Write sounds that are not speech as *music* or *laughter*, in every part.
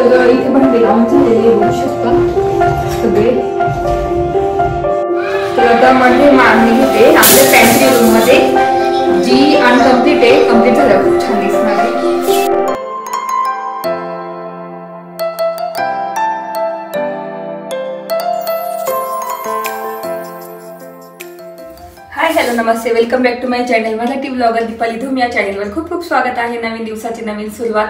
तर इथे भांडे लावून झालेली होऊ शकता. सगळे. तर आता म्हणजे मागणी घेते आपल्या पॅन्ट्री रूममध्ये. जी अनकम्प्लीट आहे कंप्लीट झालं. खूप छान दिसणार आहे. Hi hello Namaste. Welcome back to my channel Marathi blogger Deepali Dhoom या चॅनलवर खूप खूप स्वागत आहे नवीन दिवसाची नवीन सुरुवात.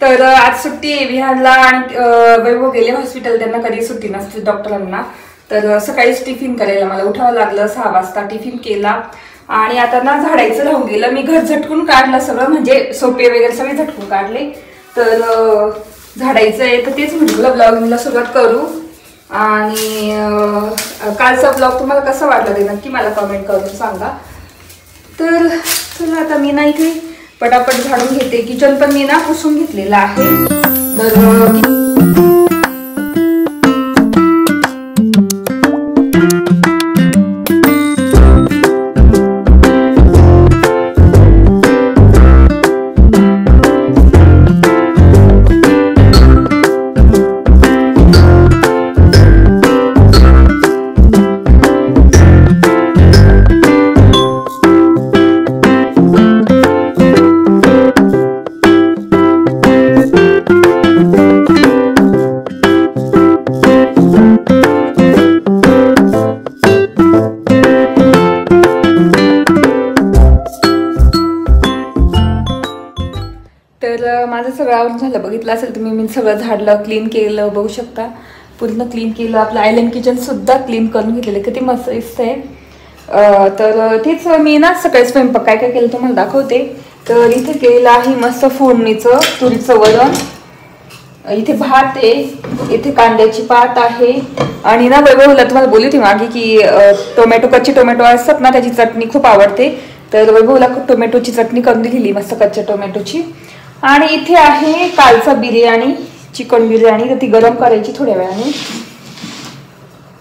तर आज सुट्टी आहे विहारला आणि वैभव गेले हॉस्पिटल त्यांना कधी सुट्टी नसते डॉक्टरांना तर सकाळीच टिफिन करायला मला उठावं लागलं सहा वाजता टिफिन केला. आणि आता ना झाडायचं राहून गेलं. मी घर झटकून काढलं सगळं म्हणजे सोपे वगैरे सगळे झटकून काढले. तर झाडायचं आहे तर तेच म्हटलं ब्लॉगिंगला सुरुवात करू. आणि कालचा ब्लॉग तुम्हाला कसा वाटला ते नक्की मला कमेंट करून सांगा. तर चला आता मी ना इथे पटापट झाडून घेते. किचन पण मी ना पुसून घेतलेलं आहे. तर बघितलं असेल तुम्ही मी सगळं झाडलं क्लीन केलं बघू शकता. पूर्ण क्लीन केलं. आपलं आयलंड किचन सुद्धा क्लीन करून घेतलेलं. किती मस्त दिसतंय. आहे तर तेच मी ना सकाळी स्वयंपाक काय काय केलं तुम्हाला दाखवते. तर इथे केलेलं आहे मस्त फोडणीचं तुरीचं वरण. इथे भात आहे. इथे कांद्याची पात आहे. आणि ना वैभवला तुम्हाला बोलली होती मागे की टोमॅटो कच्चे टोमॅटो असतात ना त्याची चटणी खूप आवडते. तर वैभवला टोमॅटोची चटणी करून दिली मस्त कच्च्या टोमॅटोची आणि इथे आहे कालचा बिर्याणी चिकन बिर्याणी. तर ती गरम करायची थोड्या वेळाने.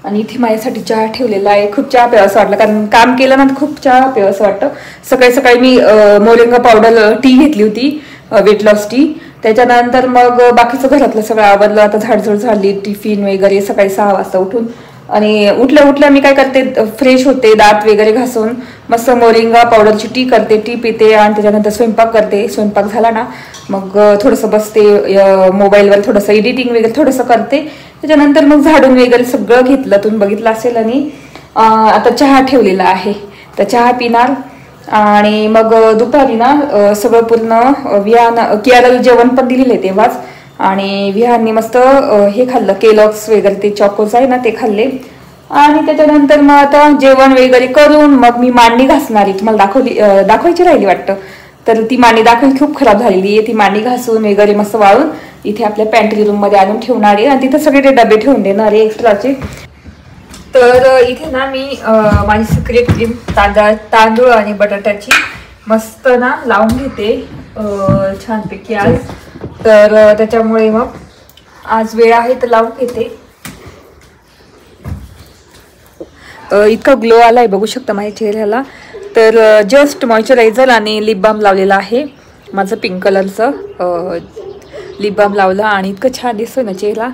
आणि इथे माझ्यासाठी चहा ठेवलेला आहे. खूप चहा प्यावं वाटलं. कारण काम केलं ना तर खूप चहा प्यावं वाटतं. सकाळी सकाळी मी मोरिंगा पावडर टी घेतली होती वेट लॉस टी त्याच्यानंतर मग बाकीचं घरातलं सगळं आवरलं. आता झाडझूड झाली टिफिन वगैरे सकाळी सहा वाजता उठून. आणि उठल्या उठल्या मी काय करते फ्रेश होते दात वगैरे घासून मस्त मोरिंगा पावडरची टी करते टी पिते आणि त्याच्यानंतर स्वयंपाक करते. स्वयंपाक झाला ना मग थोडंसं बसते मोबाईलवर थोडंसं एडिटिंग वगैरे थोडंसं करते. त्याच्यानंतर मग झाडून वगैरे सगळं घेतलं तुम्ही बघितलं असेल आणि आता चहा ठेवलेला आहे. तर चहा पिणार आणि मग दुपारी ना सगळं पूर्ण वियान कियाला जेवण पण दिलेलं आहे तेव्हाच. आणि विहारने मस्त हे खाल्लं केलॉक्स वगैरे ते चॉकोज आहे ना ते खाल्ले. आणि त्याच्यानंतर मग आता जेवण वगैरे करून मग मी मांडणी घासणारी तुम्हाला दाखवली दाखवायची राहिली वाटतं? तर ती मांडी दाखवली खूप खराब झालेली आहे. ती मांडी घासून वगैरे मस्त वाळून इथे आपल्या पॅन्ट्री रूममध्ये आणून ठेवणार आहे. आणि तिथे सगळे ते डबे ठेवून देणार आहे एक्स्ट्राचे. तर इथे ना मी माझी सिक्रेट क्रीम तांदळ तांदूळ आणि बटाट्याची मस्त ना लावून घेते. छानपैकी आज. तर त्याच्यामुळे मग आज वेळ आहे तर लावून घेते. इतका ग्लो आलाय बघू शकता माझ्या चेहऱ्याला. तर जस्ट मॉइश्चरायझर आणि लिप बाम लावलेला आहे. माझं पिंक कलरचं लिप बाम लावलं आणि इतकं छान दिसतोय ना चेहरा.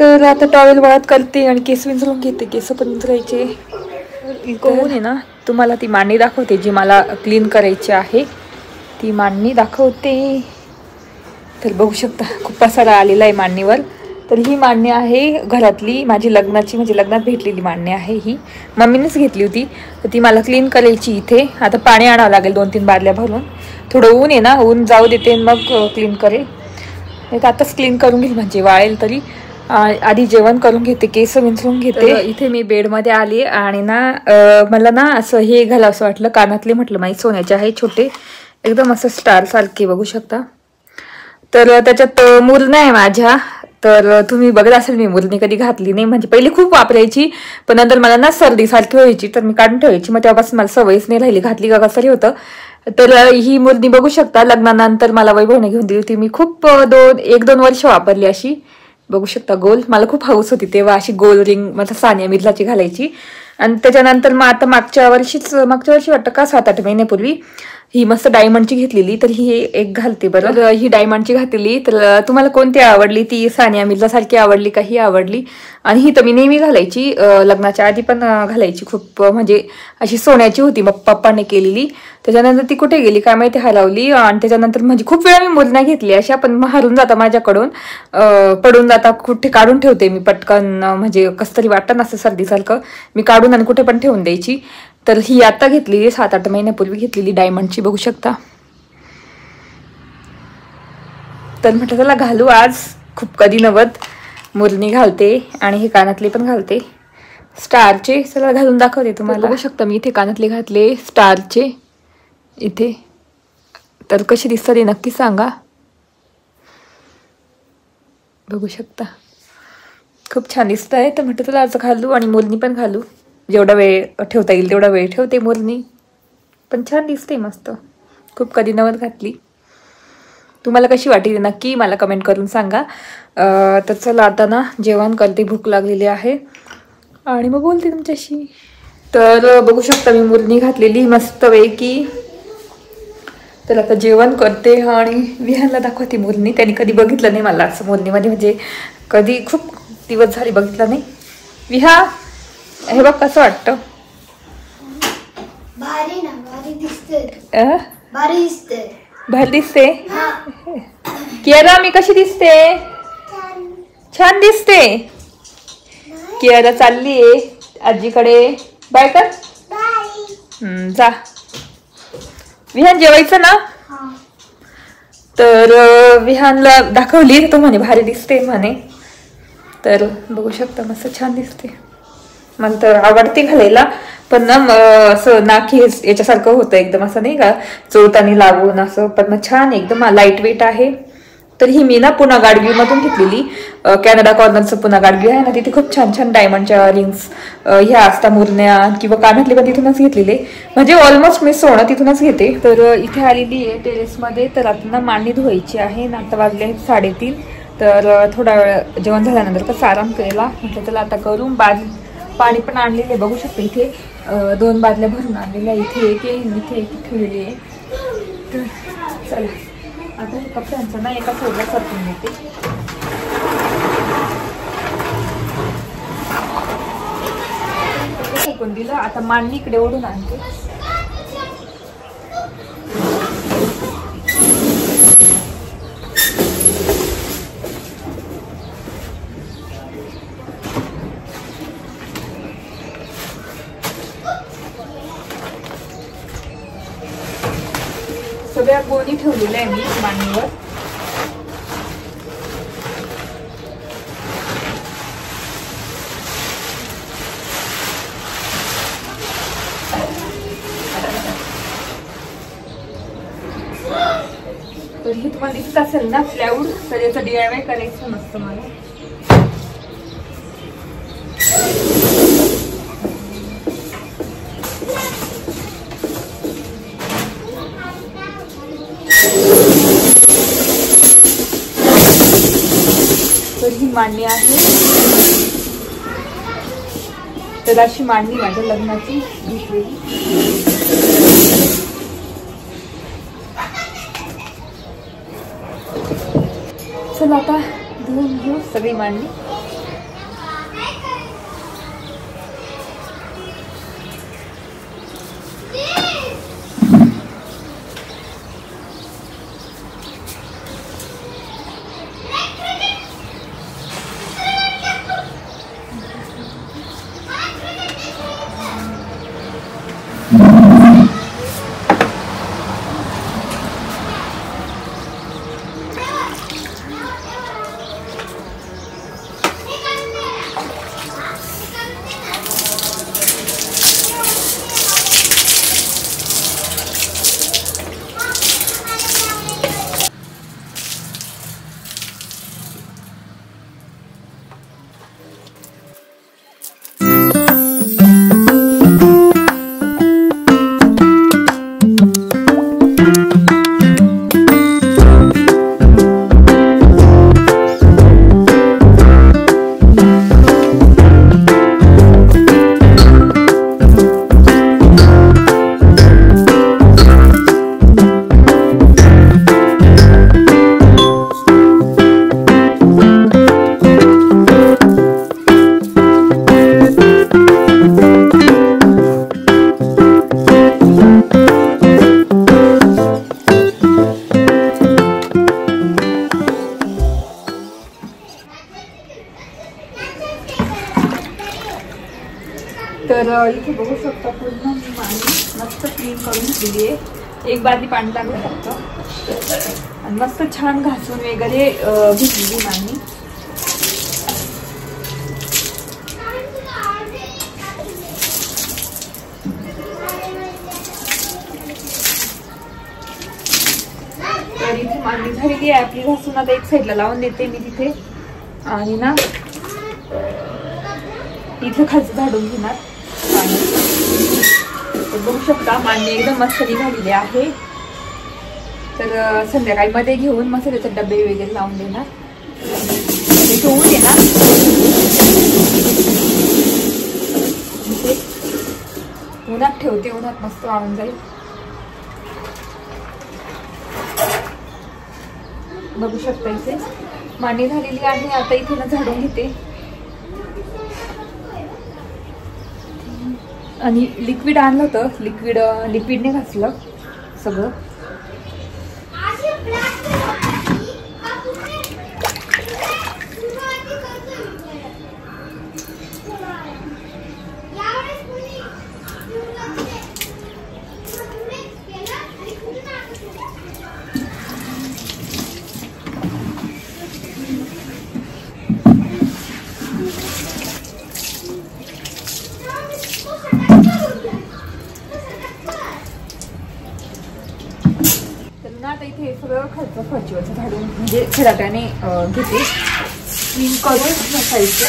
तर आता टॉवेल वळत करते आणि केस विंचरून घेते. केस पण विंचरायचे. इकडून आहे ना. तुम्हाला ती मांडणी दाखवते जी मला क्लीन करायची आहे. ती मांडणी दाखवते. तर बघू शकता खूप पसारा आलेला आहे मांडणीवर. तर ही मांडणी आहे घरातली माझी लग्नाची म्हणजे लग्नात भेटलेली मांडणी आहे ही. मम्मीनेच घेतली होती तर ती मला क्लीन करायची इथे. आता पाणी आणावं लागेल दोन तीन बादल्या भरून. थोडं ऊन आहे ना ऊन जाऊ देते मग क्लीन करेल. नाही तर आताच क्लीन करून घेईल म्हणजे वाळेल तरी. आधी जेवण करून घेते केस विंचरून घेते. इथे मी बेडमध्ये आली आणि ना मला ना असं हे घालावं असं वाटलं. कानातले म्हटलं माझी सोन्याचे आहे छोटे. एकदम असं स्टार सारखे बघू शकता. तर त्याच्यात मुरणं आहे माझ्या. तर तुम्ही बघत असेल मी मुरणी कधी घातली नाही. म्हणजे पहिले खूप वापरायची पण नंतर मला ना सर्दी सारखी व्हायची तर मी काढून ठेवायची. मग तेव्हापासून मला सवयच नाही राहिली घातली का कसं होतं. तर ही मुरणी बघू शकता लग्नानंतर मला वैभवने घेऊन दिली होती. मी खूप दोन एक दोन वर्ष वापरली अशी. बघू शकता गोल. मला खूप हौस होती तेव्हा अशी गोल रिंग मला सानिया मिर्झाची घालायची. आणि त्याच्यानंतर मग आता मागच्या वर्षीच मागच्या वर्षी वाटतं का सात आठ महिन्यापूर्वी ही मस्त डायमंडची घेतलेली तर ही एक घालते बरं. ही डायमंडची घातलेली तर तुम्हाला कोणती आवडली? ती सानिया मिर्झा सारखी आवडली का? ही आवडली. आणि ही तर मी नेहमी घालायची लग्नाच्या आधी पण घालायची खूप म्हणजे अशी सोन्याची होती मग पप्पाने केलेली. त्याच्यानंतर ती कुठे गेली काय माहिती हरवली. आणि त्याच्यानंतर म्हणजे खूप वेळा मी मोजण्या घेतली अशा पण हरून जाता माझ्याकडून. पडून जाता कुठे काढून ठेवते मी पटकन म्हणजे कसं तरी वाटतं ना असं सर्दीसारखं. मी काढून आणि कुठे पण ठेवून द्यायची. तर ही आता घेतलेली सात आठ महिन्यापूर्वी घेतलेली डायमंडची बघू शकता. तर म्हटलं त्याला घालू आज. खूप कधी नवत. मुरणी घालते आणि हे कानातले पण घालते. स्टारचे चला घालून दाखवते तुम्हाला. बघू शकता मी इथे कानातले घातले स्टारचे. इथे. तर कशी दिसतात हे नक्की सांगा. बघू शकता. खूप छान दिसत आहे तर म्हटलं तुला आज घालू आणि मुरणी पण घालू. जेवढा वेळ ठेवता येईल तेवढा वेळ ठेवते मुरणी पण छान दिसते मस्त. खूप कधी नवत घातली. तुम्हाला कशी वाटली? नक्की मला कमेंट करून सांगा. तर चला आता ना जेवण करते भूक लागलेली आहे. आणि मग बोलते तुमच्याशी. तर बघू शकता मी मुरणी घातलेली. मस्त की तर आता जेवण करते आणि विहानला दाखवते मुरणी त्यांनी कधी बघितलं नाही मला असं मुरणीमध्ये म्हणजे कधी खूप दिवस झाले बघितलं नाही. विहा! हे बघ कसं वाटतं. भारी ना भारी दिसते अं? भारी दिसते भारी दिसते कियारा मी कशी दिसते? छान दिसते. कियारा चालली आजीकडे. बाय कर. हम्म, जा. विहान जेवायचं ना? तर अं, विहानला दाखवली. तो म्हणे भारी दिसते म्हणे. तर बघू शकता मस्त छान दिसते. मला तर आवडते घालायला. पण ना असं नाकी हे- याच्यासारखं होतं एकदम असं नाही का चोळतानी लागून असं. पण मग छान एकदम लाइट वेट आहे. तर ही मी ना पुन्हा गाडगीमधून घेतलेली. कॅनडा कॉर्नरचं पुन्हा गाडगी आहे ना तिथे खूप छान छान डायमंडच्या रिंग्स ह्या असता मुरण्या किंवा कानातले पण तिथूनच घेतलेले. म्हणजे ऑलमोस्ट मी सोनं तिथूनच घेते. तर इथे आलेली आहे टेरेसमध्ये तर आता ना मांडी धुवायची आहे. आणि आता वाजले आहेत साडेतीन. तर थोडा वेळ जेवण झाल्यानंतर कसं आराम केला. म्हटलं त्याला आता करून बाज पाणी पण आणलेले आहे, बघू शकता इथे दोन बादल्या भरून आणलेल्या आहे. इथे एक आहे इथे एक ठेवलेली आहे. तर चला आता हे कपड्यांचं ना एका सोडला सरकून घेते फेकून दिलं आता मांडणी इकडे ओढून आणते. ठेवलेलं आहे मी मांडणीवर *gasps* तर हे तुम्हाला दिसत असेल ना प्लाऊड तर याचं डी आय वाय करायचं नसतं मला. तर ही मांडणी आहे. तर अशी मांडणी माझ्या लग्नाची घेतलेली. चला आता धुवून घेऊ सगळी मांडणी. आधी पाणी लागू शकतं. आणि मस्त छान घासून वगैरे भिजली घेतलेली मांडी मांडी झालेली आहे. आपली घासून आता एक साईडला लावून देते मी तिथे. आणि ना तिथे खालचं झाडून घेणार. बघू शकता मांडी एकदम मस्त निघालेली आहे. तर संध्याकाळीमध्ये संध्याकाळी मध्ये घेऊन डबे वगैरे लावून देणार. ते ठेवून देणार उन्हात ठेवते उन्हात मस्त वाळून जाईल. बघू शकता इथे. मांडी झालेली आहे आता इथे ना झाडून घेते. आणि लिक्विड आणलं होतं. लिक्विड लिक्विडने घासलं सगळं तर ना आता इथे हे सगळं फरचीवरचं झाडून म्हणजे खराट्याने घेते. स्विम करून घासायचं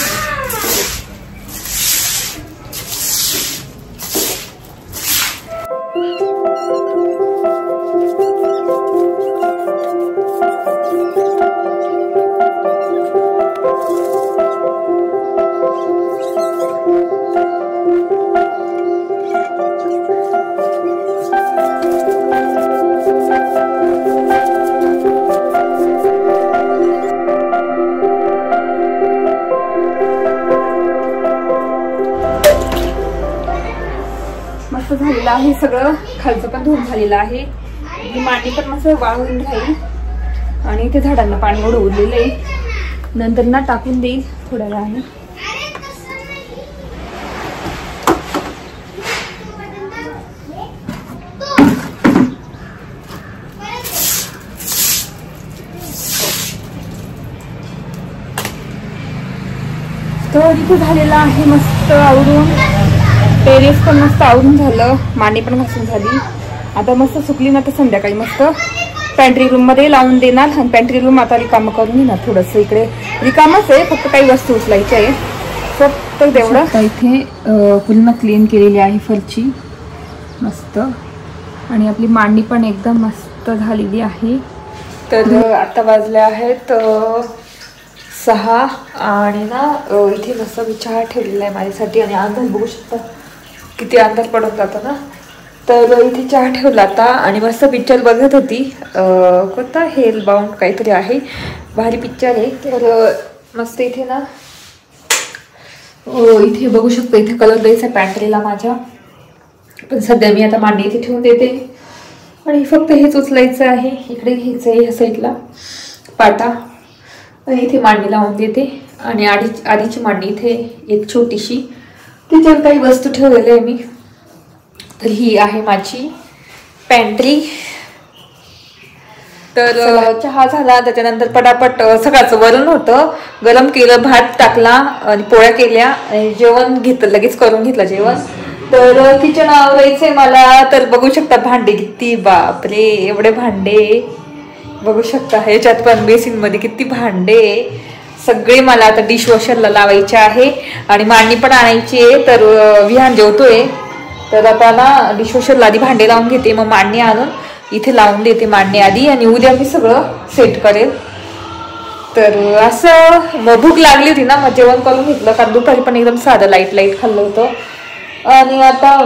धूप झालेला झालेलं आहे. ही माती पण मस्त वाळून राहील. आणि इथे झाडांना पाणी एवढं उरलेलं आहे. नंतर ना टाकून देईल थोड्या वेळाने. तर इथे झालेला आहे मस्त आवरून. टेरेस पण मस्त आवरून झालं. मांडी पण घासून झाली. आता मस्त सुकली ना तर संध्याकाळी मस्त पॅन्ट्री रूममध्ये लावून देणार आणि पॅन्ट्री रूम आता रिकामं करून घेणार. थोडस इकडे रिकामच आहे फक्त काही वस्तू उचलायच्या आहे फक्त तेवढं. इथे पूर्ण क्लीन केलेली आहे फरची. मस्त. आणि आपली मांडी पण एकदम मस्त झालेली आहे. तर आता वाजले आहेत सहा. आणि ना इथे मस्त चहा ठेवलेला आहे माझ्यासाठी. आणि अंधार बघू शकता किती अंधार पडत जातो ना. तर इथे चहा ठेवला आता आणि मस्त पिक्चर बघत होती. कोणता हेल बाउंड काहीतरी आहे. भारी पिक्चर आहे. तर मस्त इथे ना इथे बघू शकतो इथे कलर द्यायचा पॅन्ट्रीला माझ्या. पण सध्या मी आता मांडी इथे ठेवून देते. आणि फक्त हेच उचलायचं आहे. इकडे घ्यायचं आहे ह्या साईडला पाटा. इथे मांडी लावून देते. आणि आधी आधीची मांडी इथे एक छोटीशी. तिच्यावर काही वस्तू ठेवलेल्या आहे मी. तर ही आहे माझी पॅन्ट्री तर चहा झाला त्याच्यानंतर पटापट सकाळचं वरण होतं. गरम केलं भात टाकला आणि पोळ्या केल्या आणि जेवण घेतलं लगेच करून घेतलं जेवण. तर किचन आवरायचंय मला. तर बघू शकता भांडे किती बापरे एवढे भांडे. बघू शकता ह्याच्यात पण बेसिनमध्ये किती भांडे. सगळे मला आता डिशवॉशरला लावायचे आहे. आणि मांडणी पण आणायची आहे. तर विहान जेवतोय. तर आता ना डिशवॉशरला आधी भांडे लावून घेते मग मांडणी आणून इथे लावून देते मांडणी आधी आणि उद्या मी सगळं सेट करेल. तर असं भूक लागली होती ना मग जेवण करून घेतलं कारण दुपारी पण एकदम साधं लाइट लाइट खाल्लं होतं. आणि आता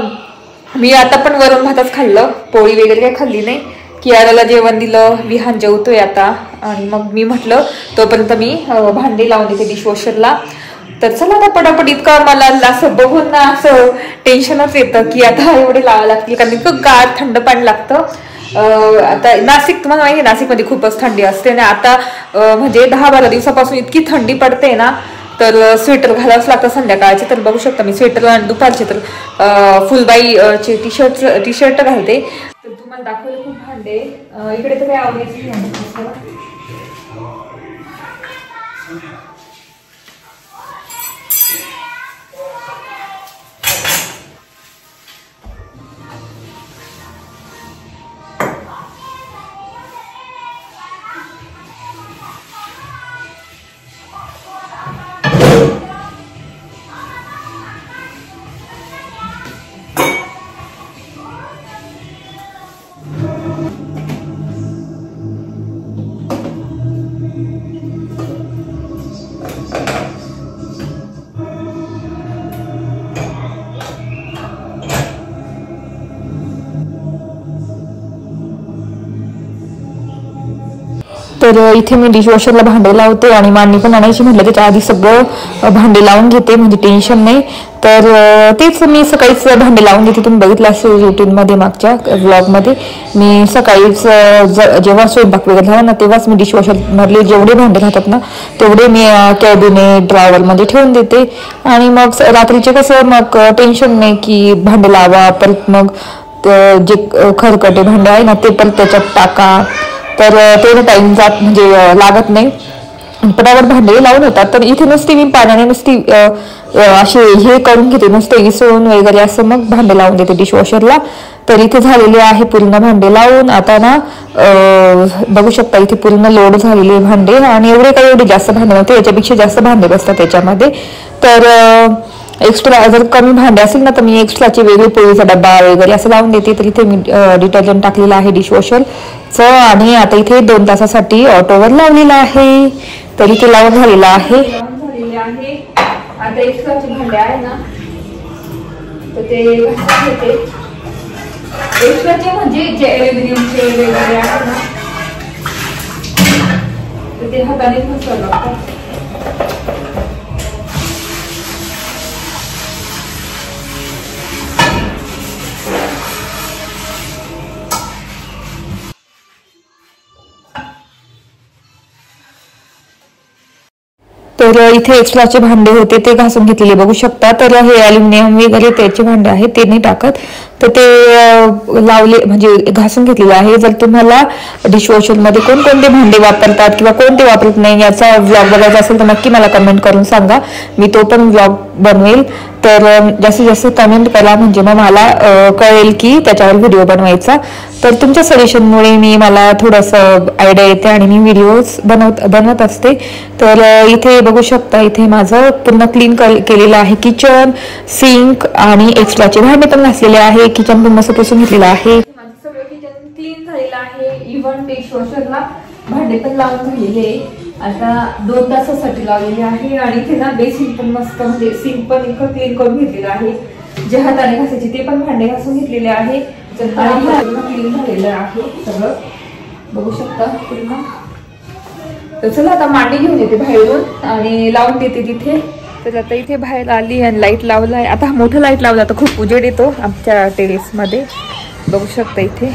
मी आता पण वरण भातच खाल्लं पोळी वगैरे काही खाल्ली नाही. कियाराला जेवण दिलं विहान जेवतोय आता. आणि मग मी म्हटलं तोपर्यंत मी भांडे भांडी लावून देते डिशवॉशरला तर चला आता पटापट इतकं मला असं बघून ना असं टेन्शनच येतं की आता एवढे लावावं लागतील कारण इतकं गार थंड पाणी लागतं. आता नाशिक तुम्हाला माहिती आहे नाशिकमध्ये खूपच थंडी असते आणि आता म्हणजे दहा बारा दिवसापासून इतकी थंडी पडते ना तर स्वेटर घालावंच लागतं संध्याकाळचे. तर बघू शकता मी स्वेटर आणि दुपारचे तर फुलबाईचे टी शर्ट टी शर्ट घालते. तर तुम्हाला दाखवले खूप भांडे. इकडे तर काही आवडायची तर इथे मी डिशवॉशरला भांडे लावते आणि मांडणी पण आणायची म्हटलं त्याच्या आधी सगळं भांडे लावून घेते म्हणजे टेन्शन नाही. तर तेच मी सकाळीच भांडे लावून घेते. तुम्ही बघितलं असेल रुटीनमध्ये मागच्या ब्लॉगमध्ये मी सकाळीच ज- जेव्हा स्वयंपाक वगैरे झाला ना तेव्हाच मी डिशवॉशरमधले जेवढे भांडे राहतात ना तेवढे मी कॅबिनेट ड्रॉवरमध्ये ठेवून देते. आणि मग रात्रीचे कसं मग टेन्शन नाही की भांडे लावा परत मग जे खरकटे भांडे आहे ना ते परत त्याच्यात टाका. तर अ, टाईम टाइम जात म्हणजे लागत नाही. पटावर भांडे लावून होतात तर इथे नुसती मी पाण्याने नुसती असे हे करून घेते. नुसते इसळून वगैरे असं मग भांडे लावून देते डिशवॉशरला तर इथे झालेले आहे पूर्ण भांडे लावून. आता ना बघू शकता इथे पूर्ण लोड झालेले भांडे. आणि एवढे काही एवढे जास्त भांडे नव्हते. याच्यापेक्षा जास्त भांडे बसतात त्याच्यामध्ये तर एक्स्ट्रा जर कमी भांडे असेल ना तर मी एक्स्ट्राचे वेगळी पोळीचा डब्बा वगैरे असं लावून देते. तर इथे मी डिटर्जंट टाकलेलं आहे डिशवॉशरचं आणि आता इथे दोन तासासाठी ऑटोवर लावलेलं आहे. तर इथे लावून झालेलं आहे. आता एक्स्ट्राचे भांडे आहे ना तर ते घेते. एक्स्ट्राचे म्हणजे जे वगैरे आहे ना तर ते हाताने घासावं लागतं. तर इथे एक्स्ट्राचे भांडे होते ते घासून घेतलेले. बघू शकता तर हे अल्युमिनियम वगैरे त्याचे भांडे आहेत ते नाही टाकत. तर ते लावले म्हणजे घासून घेतलेले आहे. जर तुम्हाला डिशवॉशरमध्ये कोणकोणते भांडे वापरतात किंवा कोणते वापरत नाही याचा व्लॉग बघायचा असेल तर नक्की मला कमेंट करून सांगा. मी तो पण व्लॉग बनवेल. तर जास्तीत जास्त कमेंट करा. म्हणजे मग मला कळेल की त्याच्यावर व्हिडिओ बनवायचा. तर तुमच्या सजेशनमुळे मी मला थोडंसं आयडिया येते आणि मी व्हिडिओज बनवत बनवत असते. तर इथे बघू शकता इथे माझं पूर्ण क्लीन केलेलं आहे किचन सिंक आणि एक्स्ट्राचे भांडे पण घासलेले आहे. किचन पण मस्त पुसून घेतलेलं आहे. माझं सगळं किचन क्लीन झालेलं आहे. इव्हन डिशवॉशरला भांडे पण लावून झालेले आता दोन तासासाठी लावलेले आहे आणि इथे ना बेसिन पण मस्त म्हणजे सिंक पण इतकं क्लीन करून घेतलेलं आहे. जे हाताने घासायचे ते पण भांडे घासून घेतलेले आहे. क्लीन झालेलं आहे सगळं बघू शकता पूर्ण. तर चला आता मांडी घेऊन येते बाहेरून आणि लावून देते तिथे. तर आता इथे बाहेर आली आणि लाइट लावलाय. आता हा मोठा लाइट लावला तर खूप उजेड येतो आमच्या टेरेसमध्ये बघू शकता इथे.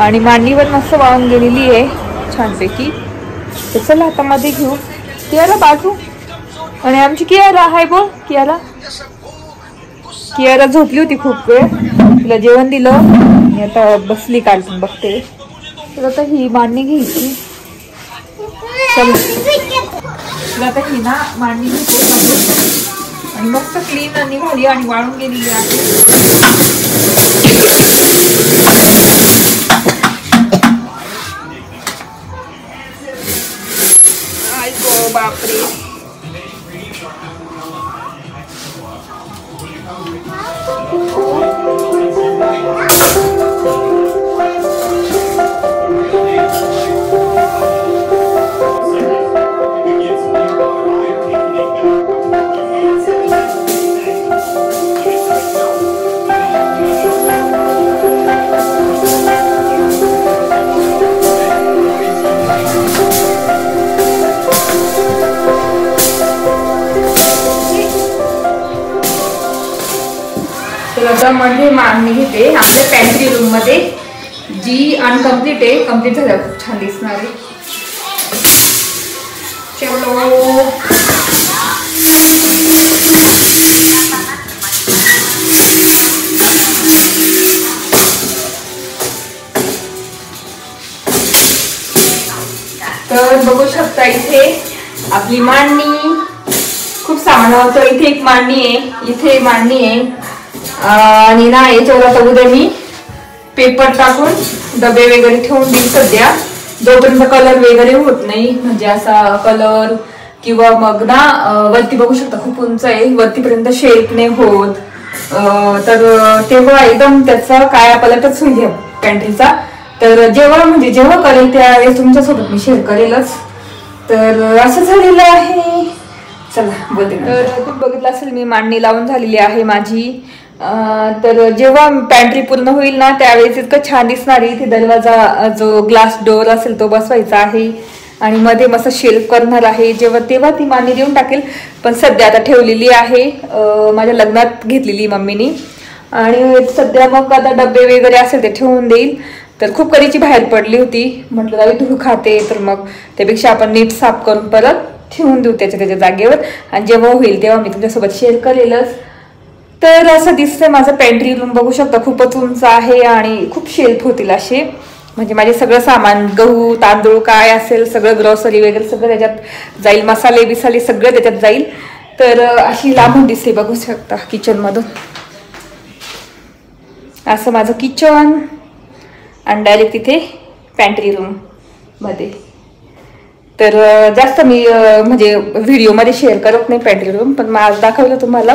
आणि मांडी पण मस्त वाळून गेलेली आहे छानपैकी. तर चला आता मध्ये घेऊ. कियाला बाजू? आणि आमची कियारा हाय बोल कियारा कियारा झोपली होती खूप वेळ. तिला जेवण दिलं. आणि आता बसली कार्टून बघते. तर आता ही मांडणी घ्यायची. आता ही ना मांडणी घेते. आणि मस्त क्लीन आणि झाली आणि वाळून गेलेली आहे. बापरे. तर आता मध्ये मागणी घेते आपल्या पॅन्ट्री रूममध्ये. जी अनकम्प्लीट आहे कंप्लीट झाल्या खूप छान दिसणारी चलो. तर बघू शकता इथे आपली मांडणी. खूप सामान होतं. इथे एक मांडणी आहे. इथे मांडणी आहे. आणि नाही तेवढा तर उद्या मी पेपर टाकून डबे वगैरे ठेवून देईल सध्या. जोपर्यंत कलर वगैरे होत नाही म्हणजे असा कलर किंवा मग ना वरती बघू शकता खूप उंच आहे. वरतीपर्यंत शेप नाही होत. तर तेव्हा एकदम त्याचा काया पलटच होईल पॅन्ट्रीचा तर जेव्हा म्हणजे जेव्हा करेल त्यावेळेस तुमच्यासोबत मी शेअर करेलच. तर असं झालेलं आहे. चला बोलते तर तू बघितलं असेल मी मांडणी लावून झालेली आहे माझी. तर जेव्हा पॅन्ट्री पूर्ण होईल ना त्यावेळेस इतकं छान दिसणार आहे. इथे दरवाजा जो ग्लास डोअर असेल तो बसवायचा आहे. आणि मध्ये मस्त शेल्फ करणार आहे. जेव्हा तेव्हा ती मांडणी देऊन टाकेल. पण सध्या आता ठेवलेली आहे. माझ्या लग्नात घेतलेली मम्मीनी. आणि सध्या मग आता डबे वगैरे असेल ते ठेवून देईल. तर खूप कधीची बाहेर पडली होती. म्हटलं जावी धूळ खाते. तर मग त्यापेक्षा आपण नीट साफ करून परत ठेवून देऊ त्याच्या त्याच्या जागेवर. आणि जेव्हा होईल तेव्हा मी तुमच्यासोबत शेअर करेलच. तर असं दिसतंय माझं पेंट्री रूम बघू शकता खूपच उंच आहे आणि खूप शेल्फ होतील असे. म्हणजे माझे सगळं सामान गहू तांदूळ काय असेल सगळं ग्रॉसरी वगैरे सगळं त्याच्यात जाईल मसाले बिसाले सगळं त्याच्यात जाईल. तर अशी लांबून दिसते बघू शकता किचनमधून असं माझं किचन आणि डायरेक्ट तिथे पॅन्ट्री रूममध्ये तर जास्त मी म्हणजे व्हिडिओमध्ये शेअर करत नाही पॅन्ट्री रूम पण मग आज दाखवलं तुम्हाला.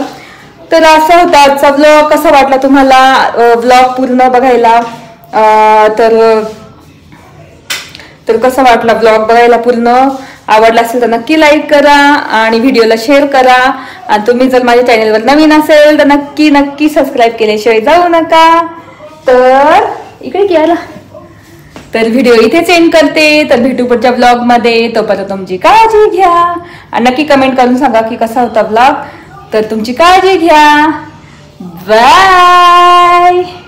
तर असा होता. आजचा ब्लॉग कसा वाटला तुम्हाला? ब्लॉग पूर्ण बघायला? तर तर कसा वाटला ब्लॉग बघायला पूर्ण? आवडला असेल तर नक्की लाईक करा आणि व्हिडिओला शेअर करा. आणि तुम्ही जर माझ्या चॅनेलवर नवीन असेल तर नक्की नक्की सबस्क्राईब केल्याशिवाय जाऊ नका. तर इकडे की आला तर व्हिडिओ इथेच एंड करते. तर भेटू पुढच्या ब्लॉगमध्ये तोपर्यंत तुमची काळजी घ्या. आणि नक्की कमेंट करून सांगा की कसा होता ब्लॉग तर तुमची काळजी घ्या. बाय.